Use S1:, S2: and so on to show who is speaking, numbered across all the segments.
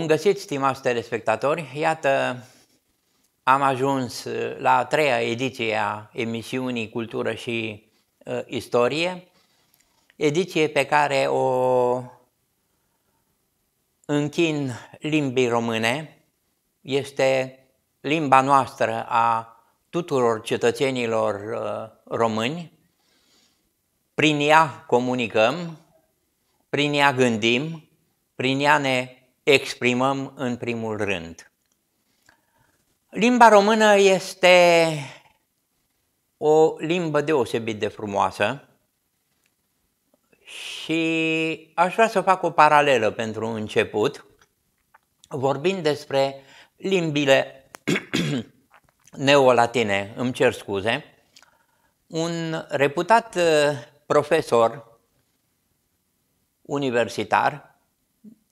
S1: Bun găsit, stimați telespectatori! Iată, am ajuns la a treia ediție a emisiunii Cultură și uh, Istorie, ediție pe care o închin limbii române, este limba noastră a tuturor cetățenilor uh, români, prin ea comunicăm, prin ea gândim, prin ea ne exprimăm în primul rând. Limba română este o limbă deosebit de frumoasă și aș vrea să fac o paralelă pentru început, vorbind despre limbile neolatine, îmi cer scuze, un reputat uh, profesor universitar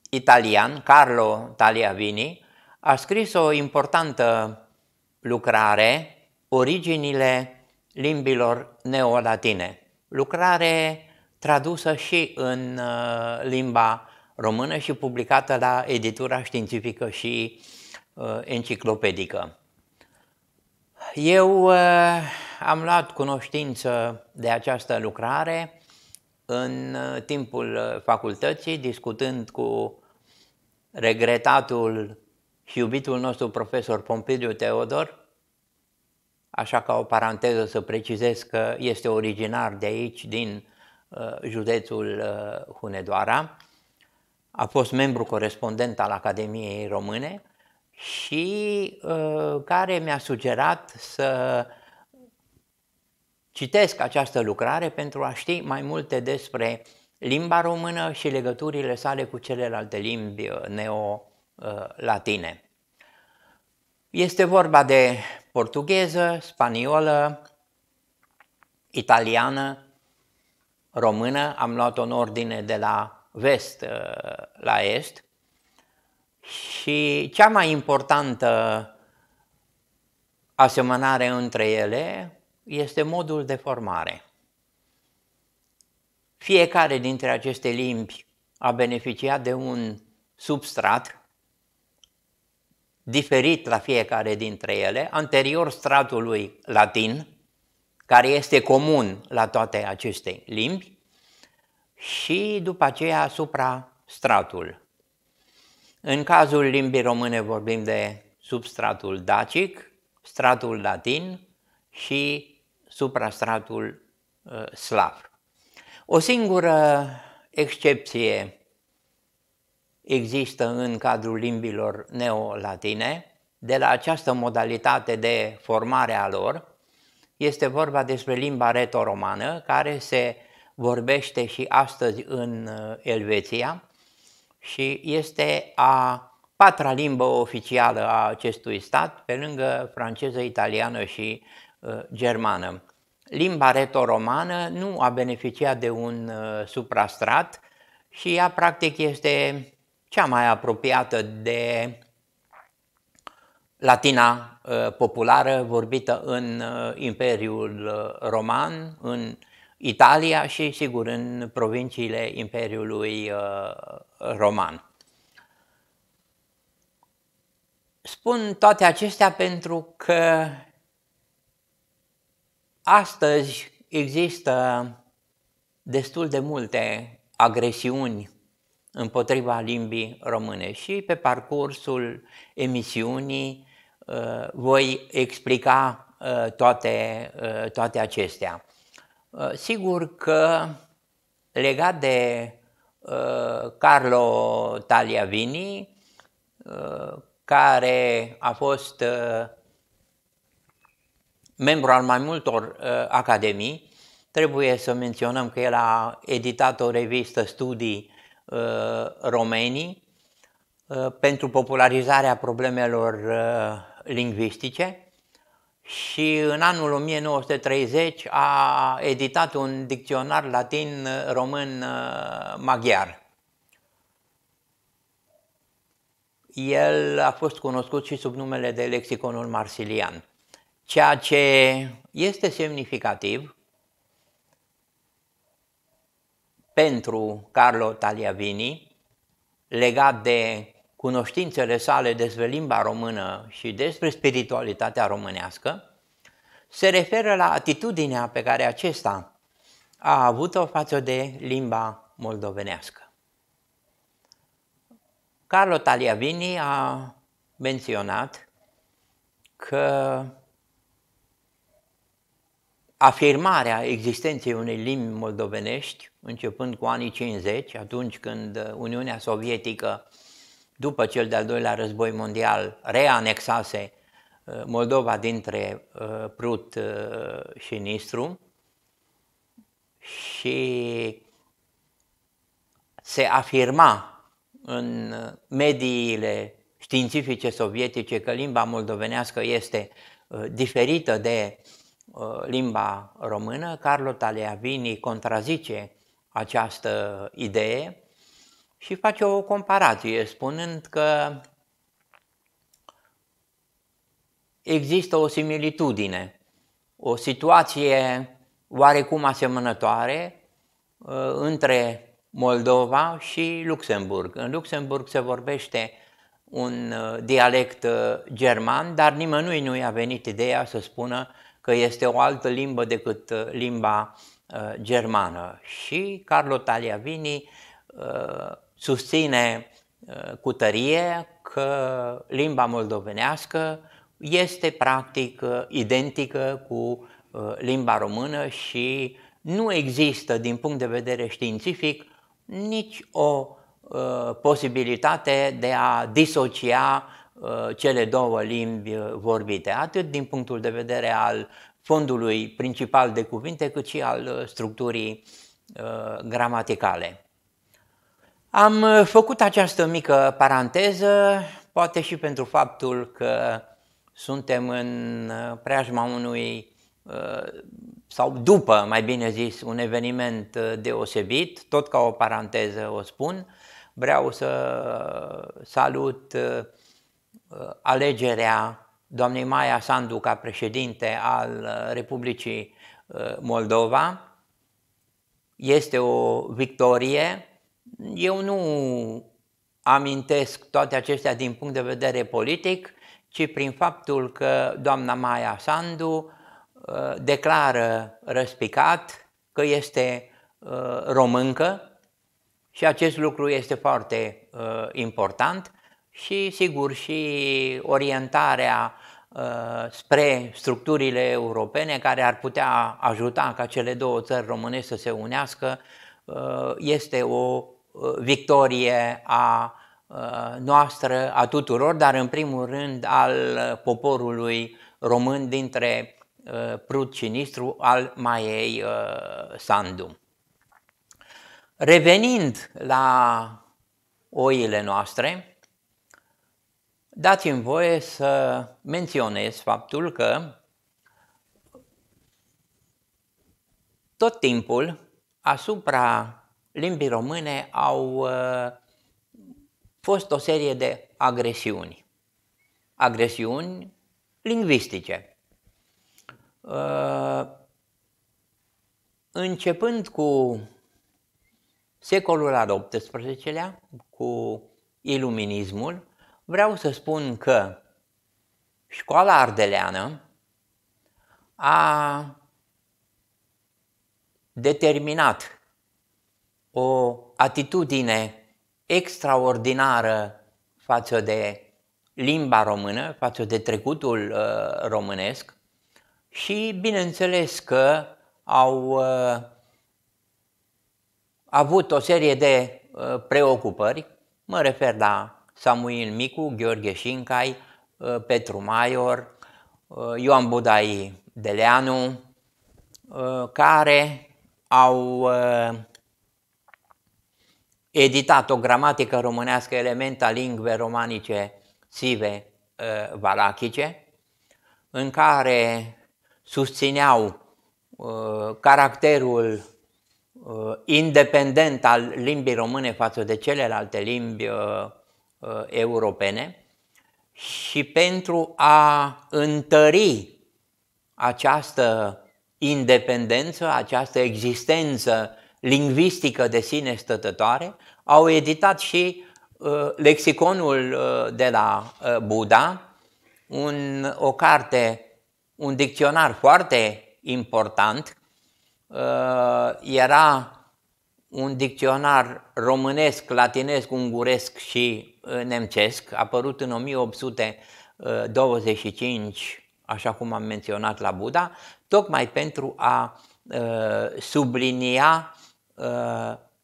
S1: italian, Carlo Tagliavini, a scris o importantă lucrare, Originile limbilor neolatine, lucrare tradusă și în uh, limba română și publicată la editura științifică și uh, enciclopedică. Eu uh, am luat cunoștință de această lucrare în timpul facultății, discutând cu regretatul și iubitul nostru profesor Pompidiu Teodor, așa ca o paranteză să precizez că este originar de aici, din uh, județul uh, Hunedoara, a fost membru corespondent al Academiei Române și uh, care mi-a sugerat să citesc această lucrare pentru a ști mai multe despre limba română și legăturile sale cu celelalte limbi uh, neo-latine. Este vorba de portugheză, spaniolă, italiană, română, am luat-o în ordine de la vest uh, la est și cea mai importantă asemănare între ele este modul de formare. Fiecare dintre aceste limbi a beneficiat de un substrat diferit la fiecare dintre ele, anterior stratului latin, care este comun la toate aceste limbi, și după aceea suprastratul. În cazul limbii române vorbim de substratul dacic, stratul latin și suprastratul uh, slav. O singură excepție există în cadrul limbilor neolatine de la această modalitate de formare a lor. Este vorba despre limba retoromană, care se vorbește și astăzi în uh, Elveția și este a patra limbă oficială a acestui stat, pe lângă franceză, italiană și uh, germană limba retoromană nu a beneficiat de un uh, suprastrat și ea practic este cea mai apropiată de latina uh, populară vorbită în uh, Imperiul uh, Roman, în Italia și, sigur, în provinciile Imperiului uh, Roman. Spun toate acestea pentru că Astăzi există destul de multe agresiuni împotriva limbii române și pe parcursul emisiunii uh, voi explica uh, toate, uh, toate acestea. Sigur că legat de Carlo Tagliavini, care a fost membru al mai multor uh, academii. Trebuie să menționăm că el a editat o revistă Studii uh, Romenii uh, pentru popularizarea problemelor uh, lingvistice și în anul 1930 a editat un dicționar latin-român-maghiar. Uh, el a fost cunoscut și sub numele de lexiconul marsilian. Ceea ce este semnificativ pentru Carlo Tagliavini, legat de cunoștințele sale despre limba română și despre spiritualitatea românească, se referă la atitudinea pe care acesta a avut-o față de limba moldovenească. Carlo Tagliavini a menționat că afirmarea existenței unei limbi moldovenești, începând cu anii 50, atunci când Uniunea Sovietică, după cel de-al doilea război mondial, reanexase uh, Moldova dintre uh, Prut uh, și Nistru și se afirma în mediile științifice sovietice că limba moldovenească este diferită de Uh, limba română, Carlo Taleavini contrazice această idee și face o comparație spunând că există o similitudine, o situație oarecum asemănătoare uh, între Moldova și Luxemburg. În Luxemburg se vorbește un uh, dialect german, dar nimănui nu i-a venit ideea să spună că este o altă limbă decât uh, limba uh, germană. Și Carlo Tagliavini uh, susține cu tărie că limba moldovenească este practic identică cu limba română și nu există din punct de vedere științific nici o posibilitate de a disocia Uh, cele două limbi uh, vorbite, atât din punctul de vedere al fondului principal de cuvinte, cât și al uh, structurii gramaticale. Am făcut această mică paranteză, poate și pentru faptul că suntem în preajma unui, sau după, mai bine zis, un eveniment deosebit, tot ca o paranteză o spun, vreau să salut Uh, alegerea doamnei Maia Sandu ca președinte al uh, Republicii uh, Moldova. Este o victorie. Eu nu amintesc toate acestea din punct de vedere politic, ci prin faptul că doamna Maia Sandu declară răspicat că este româncă și acest lucru este foarte important și, sigur, și orientarea uh, spre structurile europene care ar putea ajuta ca cele două țări române să se unească, uh, este o uh, victorie a noastră, a tuturor, dar în primul rând al poporului român dintre Prut și Nistru, al Maiei Sandu. Revenind la oile noastre, Dați-mi voie să menționez faptul că tot timpul asupra limbii române au uh, fost o serie de agresiuni. Agresiuni lingvistice. Uh, începând cu secolul al XVIII-lea, cu iluminismul, vreau să spun că școala ardeleană a determinat o atitudine extraordinară față de limba română, față de trecutul uh, românesc și bineînțeles că au uh, avut o serie de uh, preocupări, mă refer la Samuil Micu, Gheorghe Șincai, uh, Petru Maior, uh, Ioan Budai Deleanu, uh, care au editat o gramatică românească elementa lingve romanice sive valachice, în care susțineau caracterul independent al limbii române față de celelalte limbi uh, europene și pentru a întări această independență, această existență lingvistică de sine stătătoare, au editat și lexiconul de la Buddha, un, o carte, un dicționar foarte important, era un dicționar românesc, latinesc, unguresc și nemțesc, apărut în 1825, așa cum am menționat la Buddha, tocmai pentru a sublinia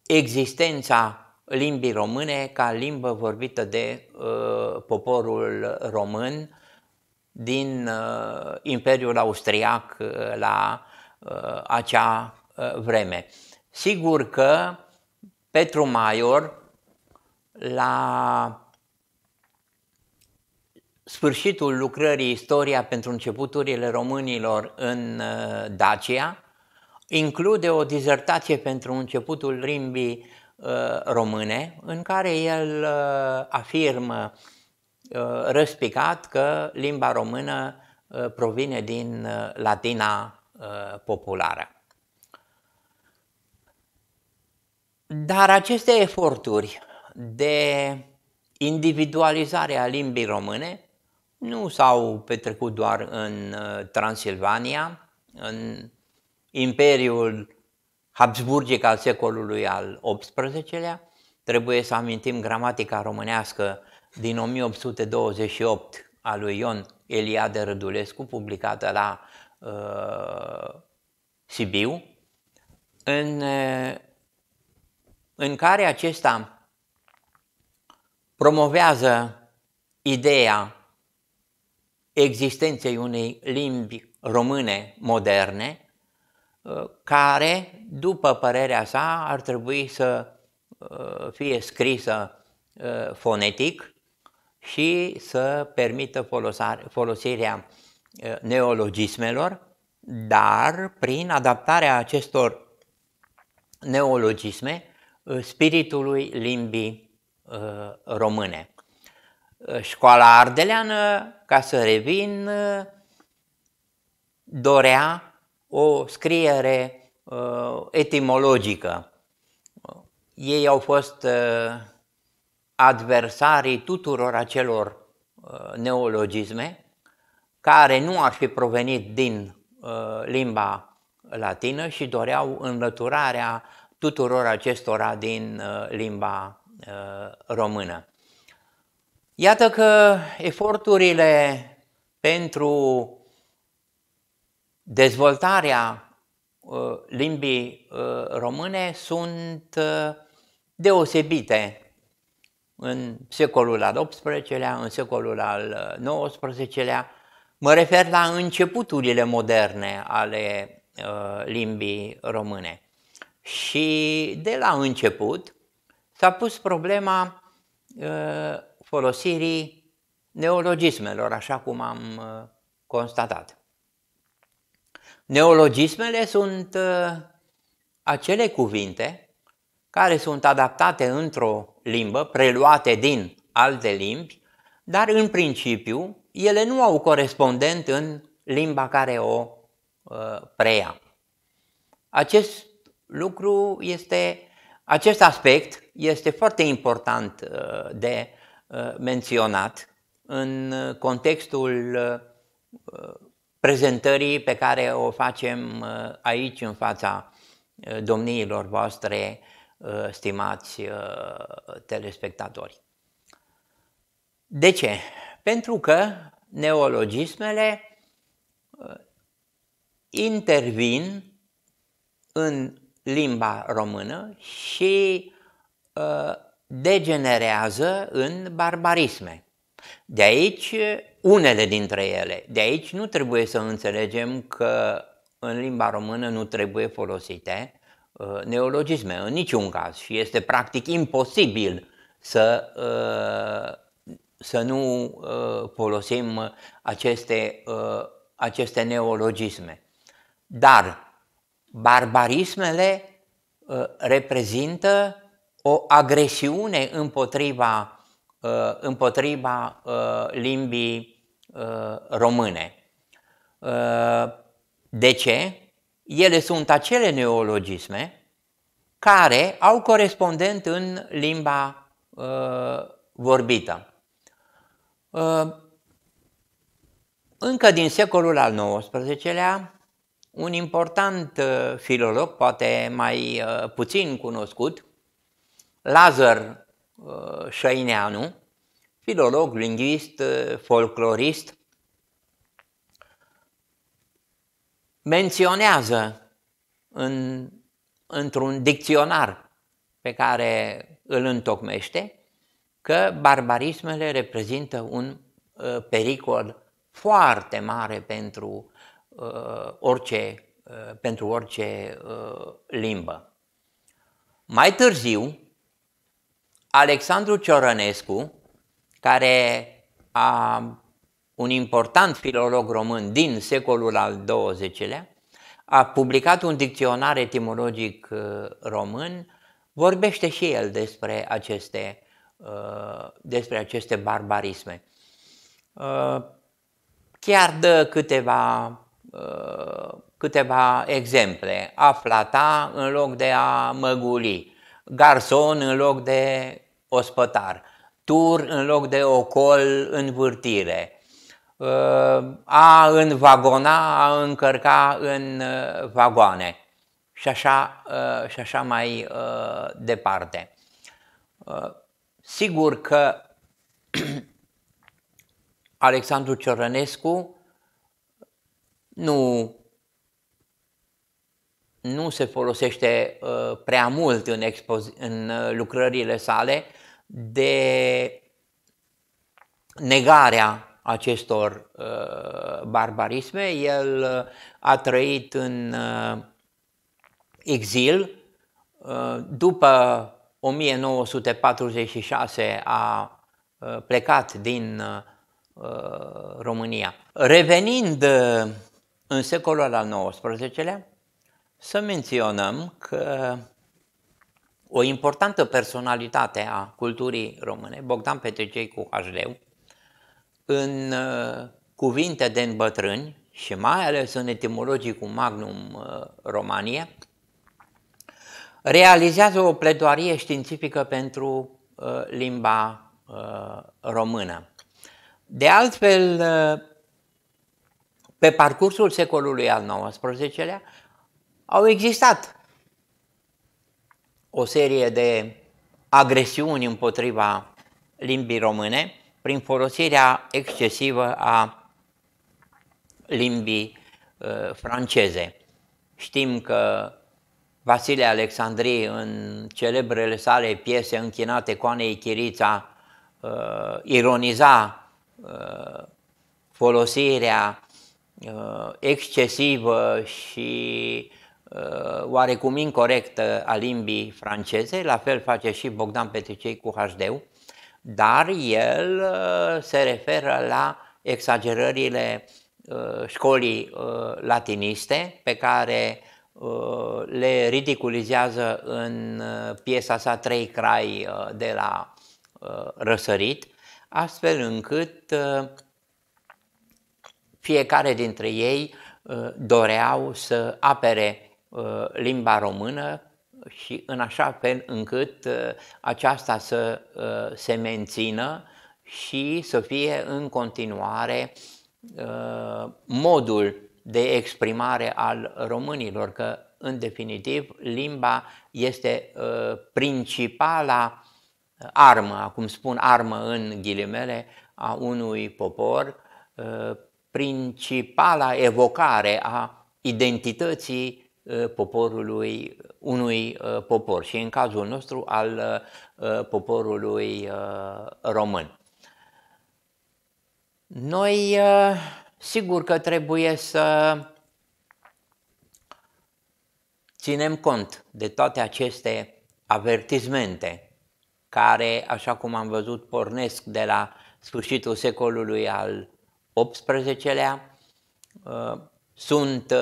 S1: existența limbii române ca limbă vorbită de poporul român din Imperiul Austriac la acea vreme. Sigur că Petru Maior, la sfârșitul lucrării Istoria pentru începuturile românilor în uh, Dacia, include o dizertație pentru începutul limbii uh, române, în care el uh, afirmă răspicat că limba română provine din latina populară. Dar aceste eforturi de individualizare a limbii române nu s-au petrecut doar în uh, Transilvania, în Imperiul Habsburgic al secolului al XVIII-lea. Trebuie să amintim gramatica românească din 1828 a lui Ion Eliade Rădulescu, publicată la uh, Sibiu, în uh, în care acesta promovează ideea existenței unei limbi române moderne, uh, care, după părerea sa, ar trebui să uh, fie scrisă uh, fonetic și să permită folosirea neologismelor, dar prin adaptarea acestor neologisme Uh, spiritului limbii uh, române. Uh, școala ardeleană, ca să revin, dorea o scriere etimologică. Ei au fost adversarii tuturor acelor neologisme care nu ar fi provenit din limba latină și doreau înlăturarea tuturor acestora din uh, limba uh, română. Iată că eforturile pentru dezvoltarea uh, limbii române sunt deosebite în secolul al XVIII-lea, în secolul al XIX-lea. Mă refer la începuturile moderne ale limbii române. Și de la început s-a pus problema uh, folosirii neologismelor, așa cum am uh, constatat. Neologismele sunt uh, acele cuvinte care sunt adaptate într-o limbă, preluate din alte limbi, dar în principiu ele nu au corespondent în limba care o uh, preia. Acest lucru este, acest aspect este foarte important uh, de uh, menționat în contextul uh, prezentării pe care o facem aici în fața domniilor voastre, stimați telespectatori. De ce? Pentru că neologismele intervin în limba română și uh, degenerează în barbarisme. De aici unele dintre ele. De aici nu trebuie să înțelegem că în limba română nu trebuie folosite uh, neologisme, în niciun caz. Și este practic imposibil să, uh, să nu uh, folosim aceste, uh, aceste neologisme. Dar barbarismele uh, reprezintă o agresiune împotriva, uh, împotriva uh, limbii române. De ce? Ele sunt acele neologisme care au corespondent în limba vorbită. Încă din secolul al XIX-lea, un important filolog, poate mai puțin cunoscut, Lazar Șăineanu, filolog, lingvist, folclorist, menționează în, într-un dicționar pe care îl întocmește că barbarismele reprezintă un uh, pericol foarte mare pentru uh, orice, uh, pentru orice uh, limbă. Mai târziu, Alexandru Ciorănescu, care a un important filolog român din secolul al XX-lea, a publicat un dicționar etimologic uh, român, vorbește și el despre aceste, uh, despre aceste barbarisme. Uh, chiar dă câteva, câteva exemple. A flata în loc de a măguli, garson în loc de ospătar, tur în loc de ocol, învârtire, a învagona, a încărca în uh, vagoane și așa, uh, și așa mai uh, departe. Sigur că Alexandru Ciorănescu nu, nu se folosește prea mult în, în lucrările sale de negarea acestor uh, barbarisme. El uh, a trăit în uh, exil. Uh, după 1946 a uh, plecat din uh, România. Revenind uh, în secolul al XIX-lea, să menționăm că o importantă personalitate a culturii române, Bogdan Petricei cu HD, în uh, cuvinte de îmbătrâni și mai ales în etimologicul Magnum uh, Romania, realizează o pledoarie științifică pentru uh, limba română. De altfel, pe parcursul secolului al XIX-lea au existat o serie de agresiuni împotriva limbii române, prin folosirea excesivă a limbii uh, franceze. Știm că Vasile Alexandrii, în celebrele sale piese închinate Coanei Chirița, uh, ironiza uh, folosirea uh, excesivă și uh, oarecum incorrectă a limbii franceze, la fel face și Bogdan Petricei cu HD dar el uh, se referă la exagerările uh, școlii uh, latiniste pe care le ridiculizează în piesa sa Trei Crai de la Răsărit, astfel încât fiecare dintre ei doreau să apere limba română și în așa fel încât uh, aceasta să uh, se mențină și să fie în continuare uh, modul de exprimare al românilor, că în definitiv limba este principala armă, acum spun armă în ghilimele, a unui popor, principala evocare a identității Uh, poporului, unui uh, popor și în cazul nostru al uh, poporului român. Noi sigur că trebuie să ținem cont de toate aceste avertismente care, așa cum am văzut, pornesc de la sfârșitul secolului al XVIII-lea, sunt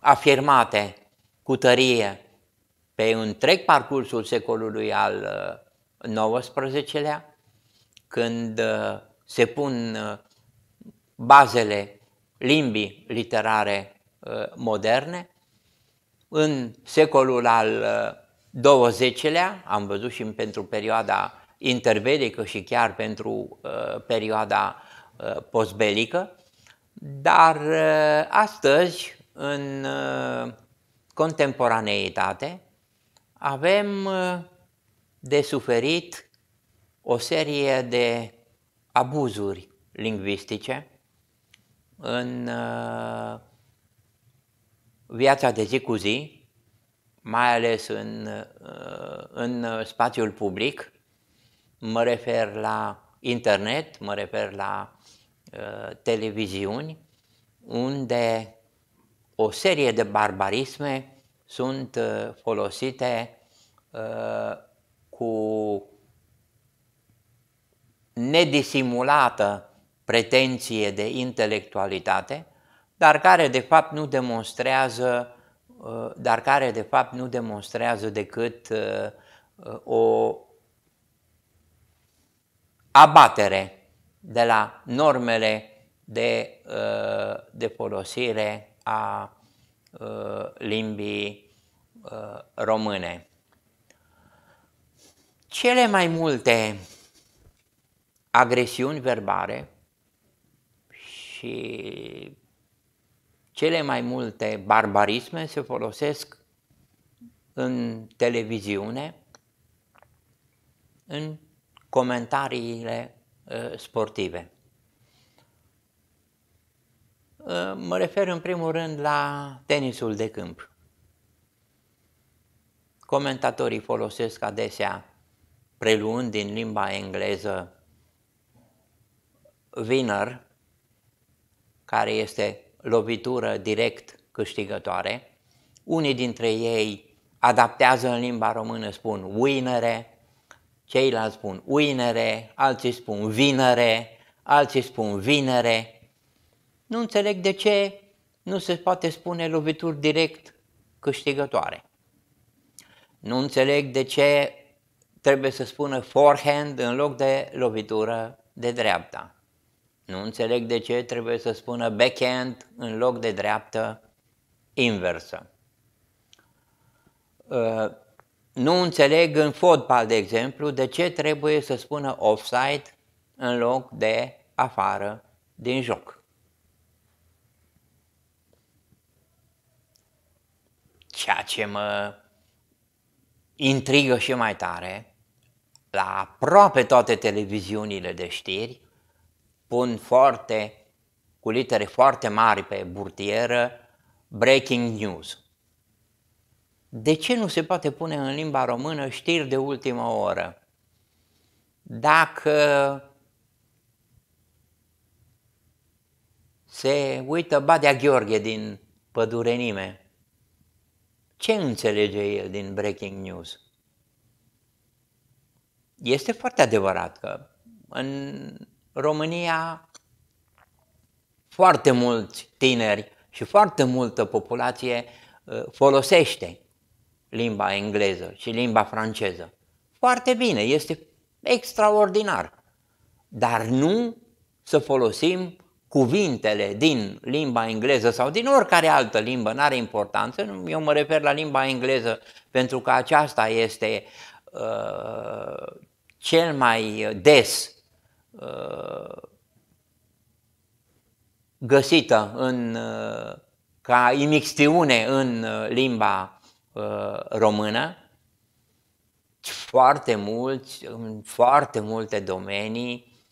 S1: afirmate cu tărie pe întreg parcursul secolului al XIX-lea, uh, când uh, se pun uh, bazele limbii literare moderne, în secolul al 20-lea, am văzut și pentru perioada intervedică și chiar pentru uh, perioada uh, postbelică, dar uh, astăzi, în uh, contemporaneitate, avem uh, de suferit o serie de abuzuri lingvistice în uh, viața de zi cu zi, mai ales în, uh, în spațiul public, mă refer la internet, mă refer la uh, televiziuni, unde o serie de barbarisme sunt uh, folosite uh, cu nedisimulată pretenție de intelectualitate, dar care de fapt nu demonstrează, uh, dar care de fapt nu demonstrează decât uh, uh, o abatere de la normele de, de folosire a limbii române. Cele mai multe agresiuni verbale și cele mai multe barbarisme se folosesc în televiziune, în comentariile uh, sportive. Uh, mă refer în primul rând la tenisul de câmp. Comentatorii folosesc adesea, preluând din limba engleză, winner, care este lovitură direct câștigătoare. Unii dintre ei adaptează în limba română, spun winere, ceilalți spun uinere, alții spun vinere, alții spun vinere. Nu înțeleg de ce nu se poate spune lovituri direct câștigătoare. Nu înțeleg de ce trebuie să spună forehand în loc de lovitură de dreapta. Nu înțeleg de ce trebuie să spună backhand în loc de dreaptă inversă. Uh, nu înțeleg în fotbal, de exemplu, de ce trebuie să spună offside în loc de afară din joc. Ceea ce mă intrigă și mai tare, la aproape toate televiziunile de știri, pun foarte, cu litere foarte mari pe burtieră, breaking news. De ce nu se poate pune în limba română știri de ultimă oră? Dacă se uită Badea Gheorghe din Pădurenime, ce înțelege el din breaking news? Este foarte adevărat că în România foarte mulți tineri și foarte multă populație uh, folosește limba engleză și limba franceză. Foarte bine, este extraordinar. Dar nu să folosim cuvintele din limba engleză sau din oricare altă limbă, nu are importanță, eu mă refer la limba engleză pentru că aceasta este uh, cel mai des Uh, găsită în, uh, ca imixtiune în uh, limba română, foarte mulți, în foarte multe domenii,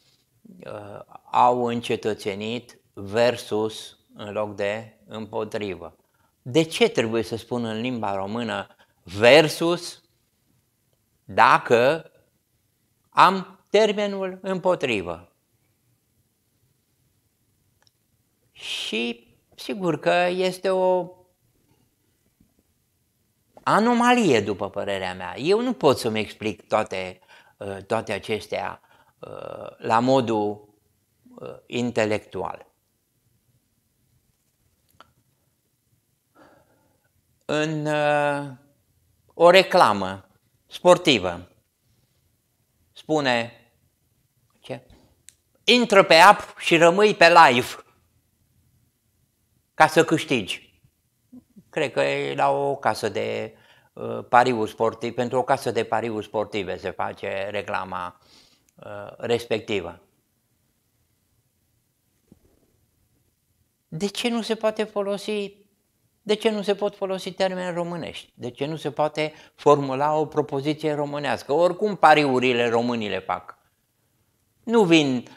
S1: au încetățenit versus în loc de împotrivă. De ce trebuie să spun în limba română versus dacă am termenul împotrivă. Și sigur că este o anomalie, după părerea mea. Eu nu pot să-mi explic toate, uh, toate acestea uh, la modul uh, intelectual. În o reclamă sportivă spune intră pe app și rămâi pe live ca să câștigi. Cred că e la o casă de uh, pariuri sportive, pentru o casă de pariuri sportive se face reclama uh, respectivă. De ce nu se poate folosi de ce nu se pot folosi termeni românești? De ce nu se poate formula o propoziție românească? Oricum pariurile românii le fac. Nu vin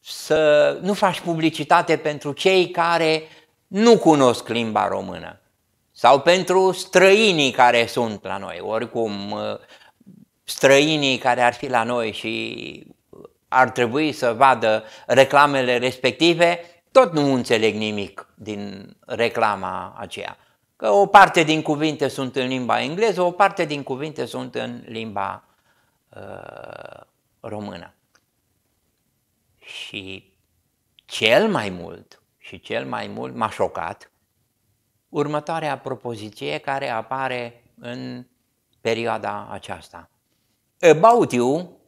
S1: să nu faci publicitate pentru cei care nu cunosc limba română sau pentru străinii care sunt la noi. Oricum, străinii care ar fi la noi și ar trebui să vadă reclamele respective, tot nu înțeleg nimic din reclama aceea. Că o parte din cuvinte sunt în limba engleză, o parte din cuvinte sunt în limba uh, română. Și cel mai mult, și cel mai mult m-a șocat următoarea propoziție care apare în perioada aceasta. About You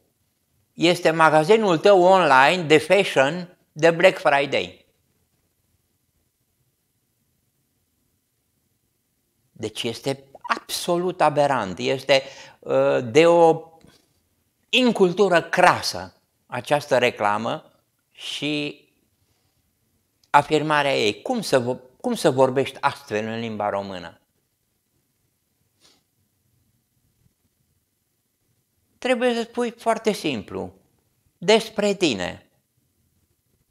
S1: este magazinul tău online de fashion de Black Friday. Deci este absolut aberant, este uh, de o incultură crasă această reclamă și afirmarea ei. Cum să, cum să vorbești astfel în limba română? Trebuie să spui foarte simplu. Despre tine.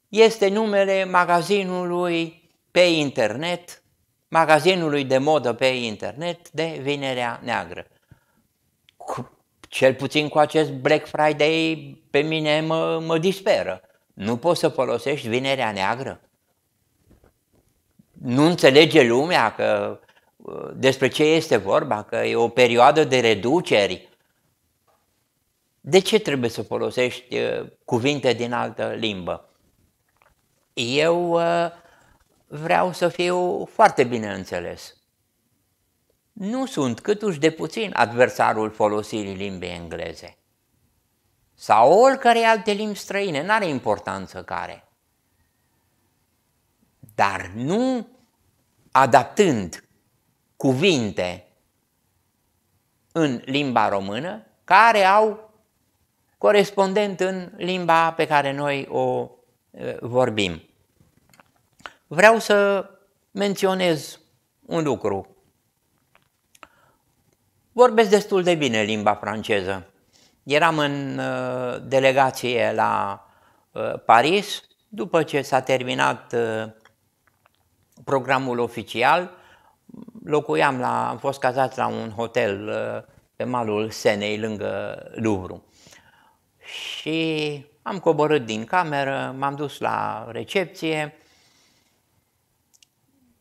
S1: Este numele magazinului pe internet magazinului de modă pe internet de Vinerea Neagră. Cu, cel puțin cu acest Black Friday pe mine mă, mă disperă. Nu poți să folosești Vinerea Neagră? Nu înțelege lumea că uh, despre ce este vorba, că e o perioadă de reduceri. De ce trebuie să folosești uh, cuvinte din altă limbă? Eu uh, vreau să fiu foarte bine înțeles. Nu sunt câtuși de puțin adversarul folosirii limbii engleze sau oricare alte limbi străine, nu are importanță care. Dar nu adaptând cuvinte în limba română care au corespondent în limba pe care noi o vorbim. Vreau să menționez un lucru. Vorbesc destul de bine limba franceză. Eram în uh, delegație la uh, Paris, după ce s-a terminat uh, programul oficial, locuiam la, am fost cazat la un hotel pe malul Senei, lângă Louvre. Și am coborât din cameră, m-am dus la recepție,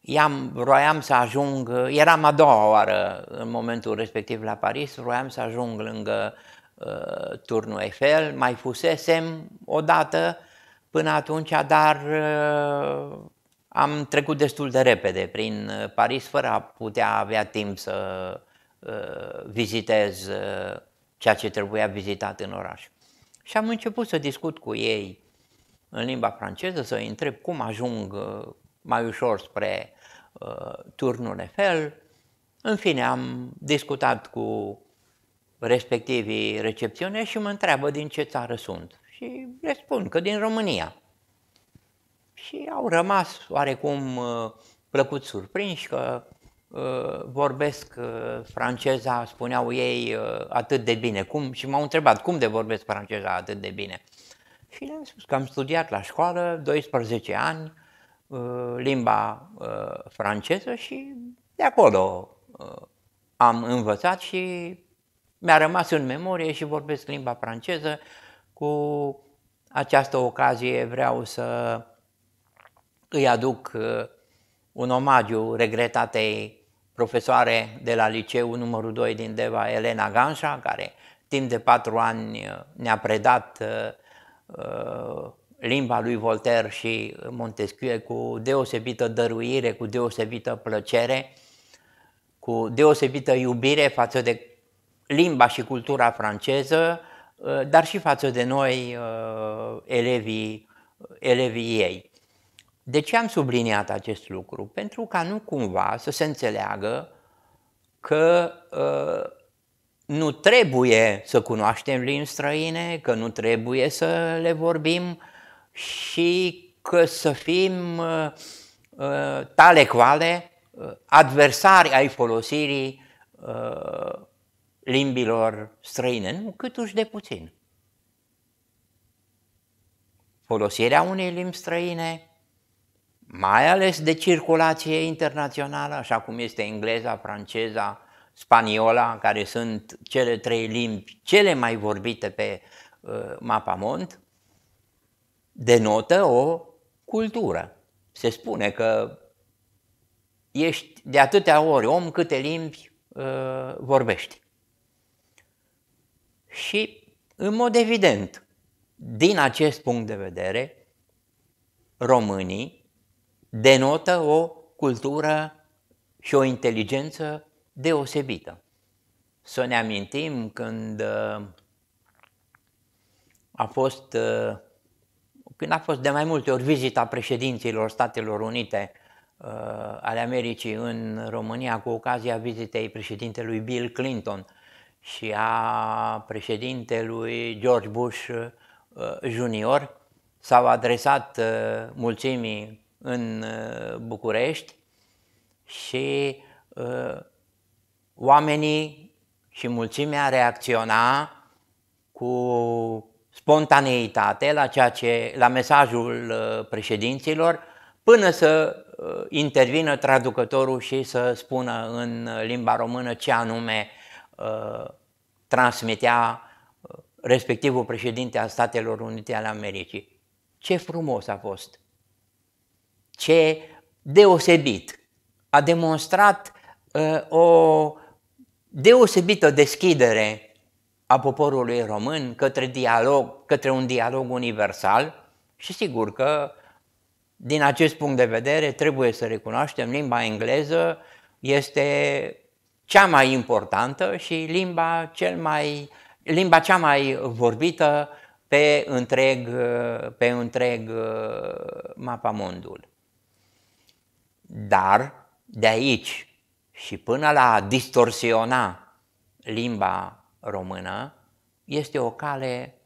S1: I-am, vroiam să ajung, eram a doua oară în momentul respectiv la Paris, vroiam să ajung lângă uh, turnul Eiffel, mai fusesem odată până atunci, dar uh, am trecut destul de repede prin Paris fără a putea avea timp să uh, vizitez uh, ceea ce trebuia vizitat în oraș. Și am început să discut cu ei în limba franceză, să îi întreb cum ajung uh, mai ușor spre uh, turnul Eiffel. În fine, am discutat cu respectivii recepțione și mă întreabă din ce țară sunt. Și le spun că din România. Și au rămas oarecum uh, plăcut surprinși că uh, vorbesc uh, franceza, spuneau ei, uh, atât de bine. Cum? Și m-au întrebat, cum de vorbesc franceza atât de bine? Și le-am spus că am studiat la școală 12 ani, Uh, limba uh, franceză și de acolo uh, am învățat și mi-a rămas în memorie și vorbesc limba franceză. Cu această ocazie vreau să îi aduc un omagiu regretatei profesoare de la liceu numărul 2 din Deva, Elena Ganșa, care timp de patru ani ne-a predat uh, limba lui Voltaire și Montesquieu cu deosebită dăruire, cu deosebită plăcere, cu deosebită iubire față de limba și cultura franceză, uh, dar și față de noi, uh, elevii, elevii ei. De ce am subliniat acest lucru? Pentru ca nu cumva să se înțeleagă că uh, nu trebuie să cunoaștem limbi străine, că nu trebuie să le vorbim și că să fim uh, uh, tale quale uh, adversari ai folosirii uh, limbilor străine, nu cât uși de puțin. Folosirea unei limbi străine, mai ales de circulație internațională, așa cum este engleza, franceza, spaniola, care sunt cele trei limbi cele mai vorbite pe uh, mapamont, denotă o cultură. Se spune că ești de atâtea ori om câte limbi uh, vorbești. Și, în mod evident, din acest punct de vedere, românii denotă o cultură și o inteligență deosebită. Să ne amintim când uh, a fost, uh, când a fost de mai multe ori vizita președinților Statelor Unite uh, ale Americii în România cu ocazia vizitei președintelui Bill Clinton și a președintelui George Bush Junior, s-au adresat mulțimii în București și oamenii și mulțimea reacționa cu spontaneitate la, ceea ce, la mesajul uh, președinților până să uh, intervină traducătorul și să spună în limba română ce anume uh, transmitea respectivul președinte al Statelor Unite ale Americii. Ce frumos a fost! Ce deosebit! A demonstrat uh, o deosebită deschidere a poporului român către dialog, către un dialog universal și sigur că din acest punct de vedere trebuie să recunoaștem limba engleză este cea mai importantă și limba, cel mai, limba cea mai vorbită pe întreg, pe întreg mapamondul. Dar de aici și până la distorsiona limba română este o cale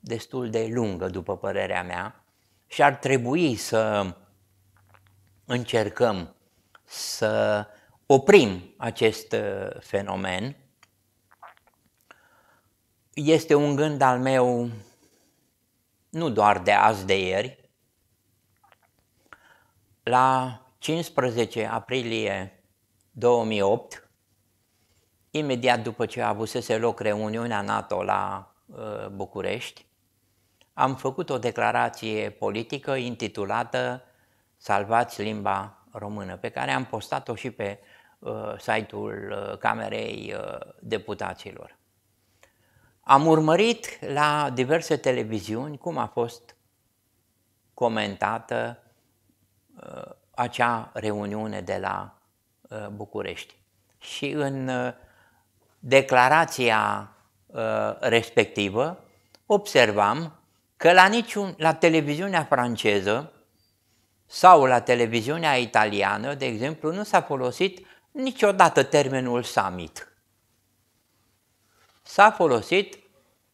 S1: destul de lungă, după părerea mea, și ar trebui să încercăm să oprim acest uh, fenomen. Este un gând al meu nu doar de azi de ieri. La 15 aprilie 2008, imediat după ce a avusese loc reuniunea NATO la uh, București, am făcut o declarație politică intitulată Salvați limba română, pe care am postat-o și pe uh, site-ul uh, Camerei uh, Deputaților. Am urmărit la diverse televiziuni cum a fost comentată uh, acea reuniune de la Uh, București. Și în uh, declarația uh, respectivă observam că la, niciun, la televiziunea franceză sau la televiziunea italiană, de exemplu, nu s-a folosit niciodată termenul summit. S-a folosit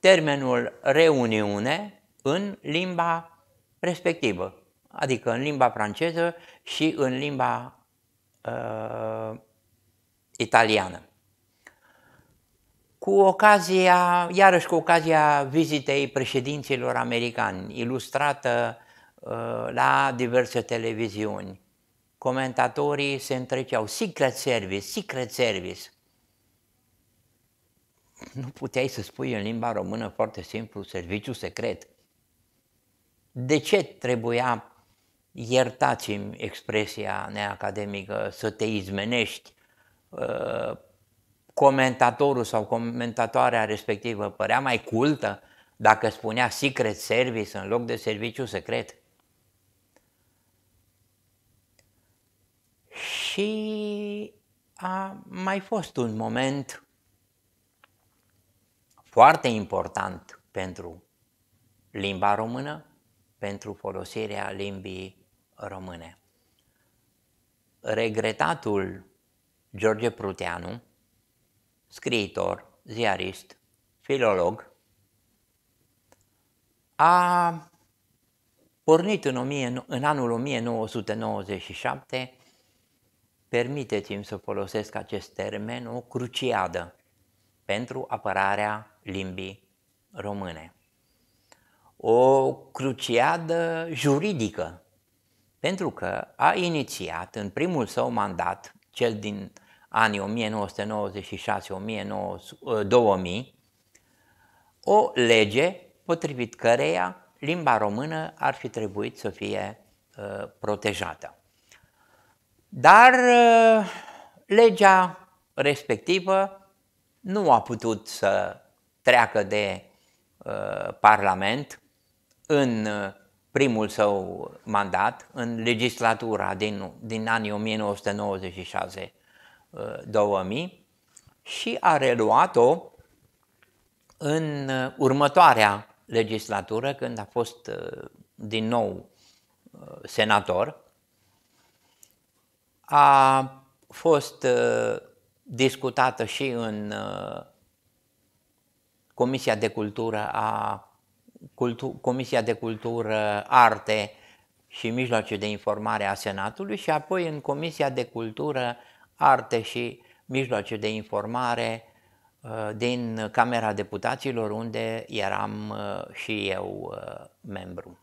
S1: termenul reuniune în limba respectivă, adică în limba franceză și în limba uh, italiană. Cu ocazia, iarăși cu ocazia vizitei președinților americani, ilustrată uh, la diverse televiziuni, comentatorii se întreceau Secret Service, Secret Service. Nu puteai să spui în limba română foarte simplu serviciu secret. De ce trebuia iertați-mi expresia neacademică, să te izmenești, uh, comentatorul sau comentatoarea respectivă părea mai cultă dacă spunea secret service în loc de serviciu secret. Și a mai fost un moment foarte important pentru limba română, pentru folosirea limbii române. Regretatul George Pruteanu, scriitor, ziarist, filolog, a pornit în, 1000, în anul 1997, permiteți-mi să folosesc acest termen, o cruciadă pentru apărarea limbii române. O cruciadă juridică, pentru că a inițiat în primul său mandat, cel din anii 1996-2000, o lege potrivit căreia limba română ar fi trebuit să fie uh, protejată. Dar uh, legea respectivă nu a putut să treacă de uh, Parlament în uh, primul său mandat, în legislatura din, din anii 1996-2000 uh, și a reluat-o în uh, următoarea legislatură, când a fost uh, din nou uh, senator, a fost uh, discutată și în Comisia de Cultură a Cultu- Comisia de Cultură, Arte și Mijloace de Informare a Senatului și apoi în Comisia de Cultură, Arte și Mijloace de Informare Uh, din Camera Deputaților, unde eram uh, și eu uh, membru.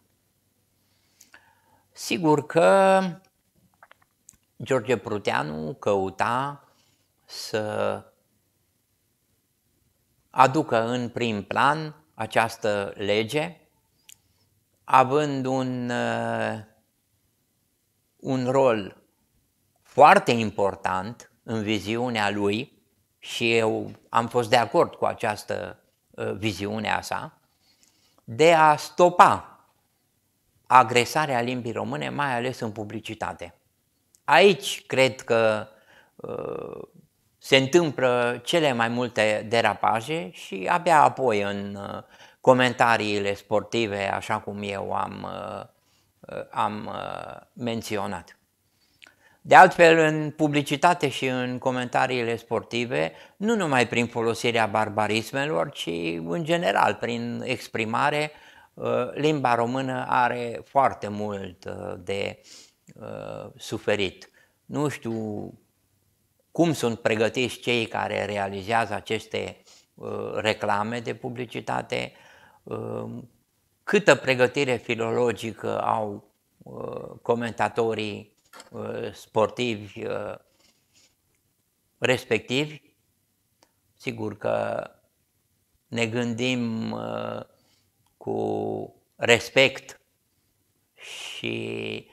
S1: Sigur că George Pruteanu căuta să aducă în prim plan această lege, având un, un rol foarte important în viziunea lui, și eu am fost de acord cu această uh, viziune a sa, de a stopa agresarea limbii române, mai ales în publicitate. Aici cred că uh, se întâmplă cele mai multe derapaje și abia apoi în uh, comentariile sportive, așa cum eu am, am menționat. De altfel, în publicitate și în comentariile sportive, nu numai prin folosirea barbarismelor, ci în general prin exprimare, uh, limba română are foarte mult uh, de uh, suferit. Nu știu cum sunt pregătiți cei care realizează aceste reclame de publicitate, câtă pregătire filologică au comentatorii Uh, sportivi uh, respectivi, sigur că ne gândim uh, cu respect și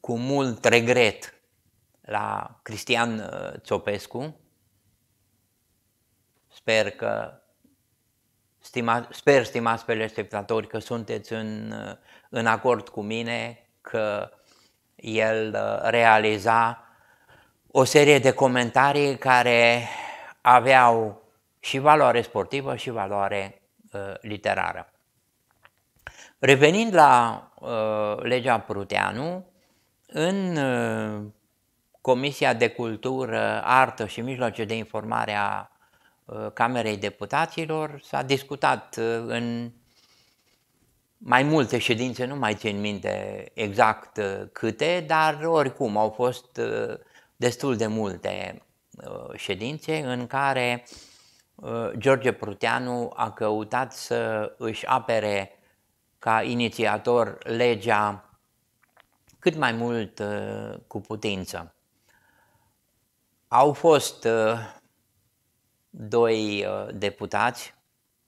S1: cu mult regret la Cristian Țopescu. Sper că stima, sper, stimați spectatori, că sunteți în, în acord cu mine că el uh, realiza o serie de comentarii care aveau și valoare sportivă și valoare uh, literară. Revenind la uh, legea Pruteanu, în uh, Comisia de Cultură, Artă și Mijloace de Informare a uh, Camerei Deputaților s-a discutat uh, în mai multe ședințe, nu mai țin minte exact uh, câte, dar oricum au fost uh, destul de multe uh, ședințe în care George Pruteanu a căutat să își apere ca inițiator legea cât mai mult cu putință. Au fost doi deputați.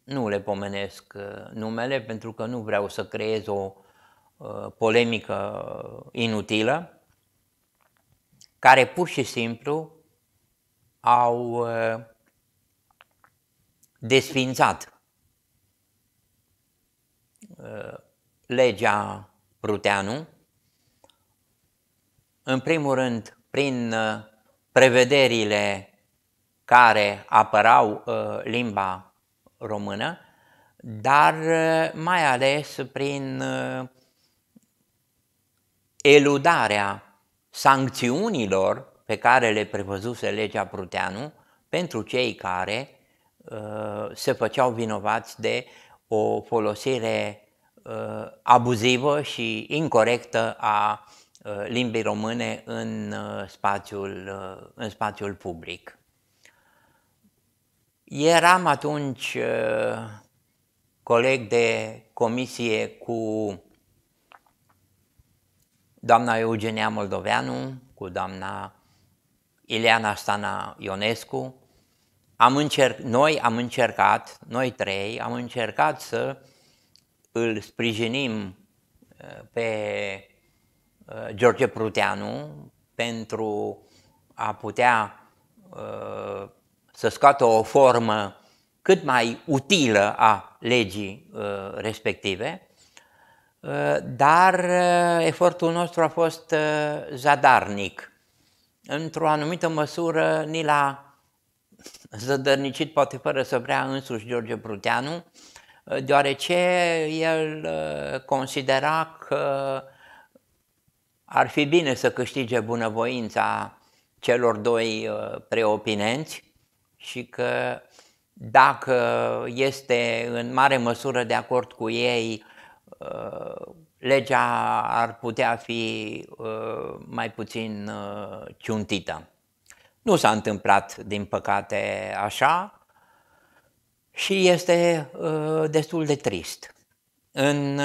S1: Nu le pomenesc uh, numele pentru că nu vreau să creez o uh, polemică inutilă, care pur și simplu au uh, desfințat legea Pruteanu, în primul rând prin prevederile care apărau limba română, dar uh, mai ales prin uh, eludarea sancțiunilor pe care le prevăzuse legea Pruteanu pentru cei care se făceau vinovați de o folosire abuzivă și incorrectă a limbii române în spațiul, în spațiul public. Eram atunci coleg de comisie cu doamna Eugenia Moldoveanu, cu doamna Ileana Stana Ionescu. Am încerc, noi am încercat, noi trei, am încercat să îl sprijinim uh, pe uh, George Pruteanu pentru a putea uh, să scoată o formă cât mai utilă a legii respective Uh, dar uh, efortul nostru a fost uh, zadarnic. Într-o anumită măsură ni l-a zădărnicit, poate fără să vrea însuși George Pruteanu, deoarece el considera că ar fi bine să câștige bunăvoința celor doi preopinenți și că dacă este în mare măsură de acord cu ei, Uh, legea ar putea fi uh, mai puțin uh, ciuntită. Nu s-a întâmplat, din păcate, așa și este destul de trist. În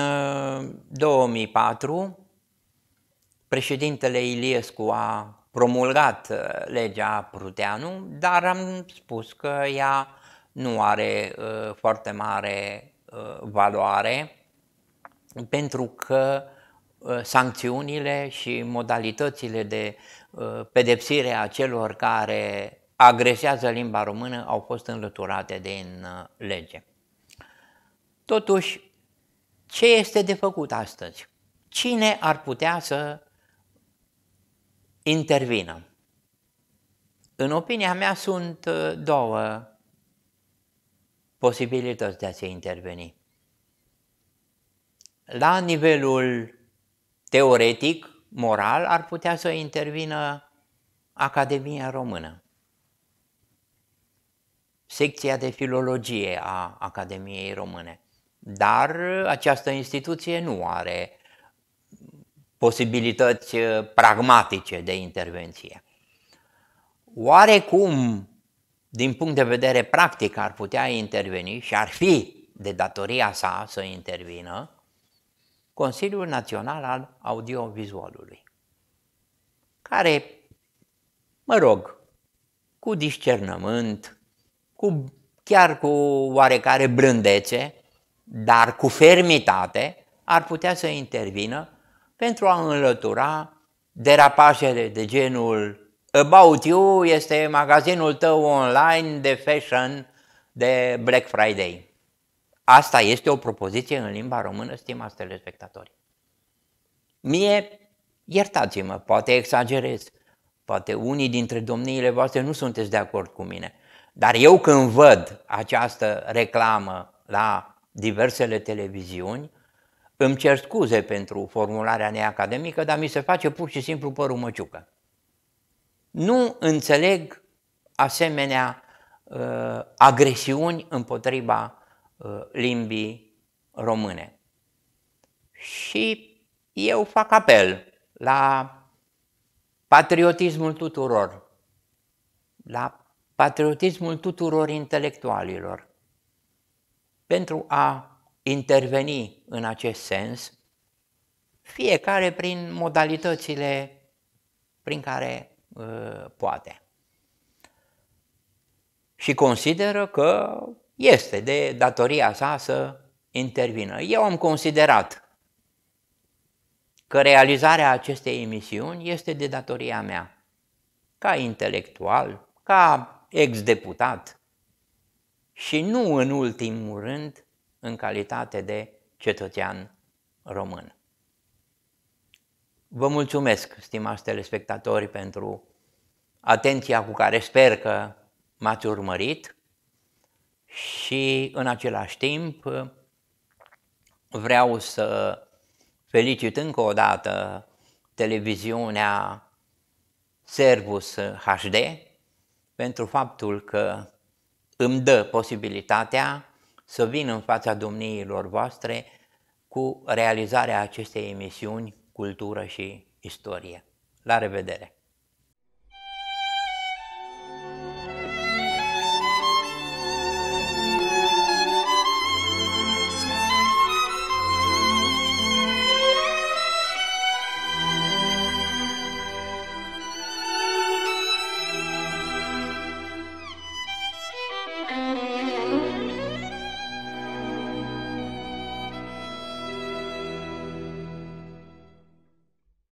S1: 2004, președintele Iliescu a promulgat legea Pruteanu, dar am spus că ea nu are foarte mare valoare pentru că uh, sancțiunile și modalitățile de uh, pedepsire a celor care agresează limba română au fost înlăturate din uh, lege. Totuși, ce este de făcut astăzi? Cine ar putea să intervină? În opinia mea sunt două posibilități de a se interveni la nivelul teoretic, moral, ar putea să intervină Academia Română, secția de filologie a Academiei Române. Dar această instituție nu are posibilități pragmatice de intervenție. Oarecum, din punct de vedere practic, ar putea interveni și ar fi de datoria sa să intervină Consiliul Național al Audiovizualului, care, mă rog, cu discernământ, cu, chiar cu oarecare blândețe, dar cu fermitate, ar putea să intervină pentru a înlătura derapajele de genul About You este magazinul tău online de fashion de Black Friday. Asta este o propoziție în limba română, stimați telespectatori. Mie, iertați-mă, poate exagerez, poate unii dintre domniile voastre nu sunteți de acord cu mine, dar eu când văd această reclamă la diversele televiziuni, îmi cer scuze pentru formularea neacademică, dar mi se face pur și simplu părul măciucă. Nu înțeleg asemenea uh, agresiuni împotriva Uh, limbii române. Și eu fac apel la patriotismul tuturor, la patriotismul tuturor intelectualilor, pentru a interveni în acest sens, fiecare prin modalitățile prin care uh, poate. Și consideră că este de datoria sa să intervină. Eu am considerat că realizarea acestei emisiuni este de datoria mea, ca intelectual, ca ex-deputat și nu în ultimul rând în calitate de cetățean român. Vă mulțumesc, stimați telespectatori, pentru atenția cu care sper că m-ați urmărit și în același timp vreau să felicit încă o dată televiziunea Servus HD pentru faptul că îmi dă posibilitatea să vin în fața domniilor voastre cu realizarea acestei emisiuni Cultură și Istorie. La revedere!